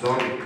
Sorry.